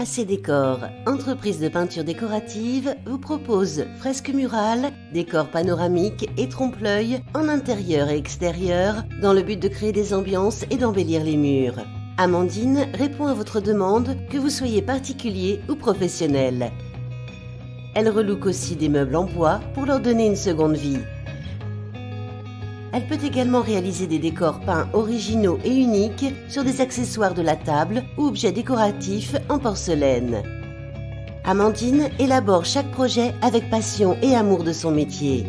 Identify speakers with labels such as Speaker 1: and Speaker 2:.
Speaker 1: AC Décor, entreprise de peinture décorative, vous propose fresques murales, décors panoramiques et trompe-l'œil en intérieur et extérieur dans le but de créer des ambiances et d'embellir les murs. Amandine répond à votre demande que vous soyez particulier ou professionnel. Elle relook aussi des meubles en bois pour leur donner une seconde vie. Elle peut également réaliser des décors peints originaux et uniques sur des accessoires de la table ou objets décoratifs en porcelaine. Amandine élabore chaque projet avec passion et amour de son métier.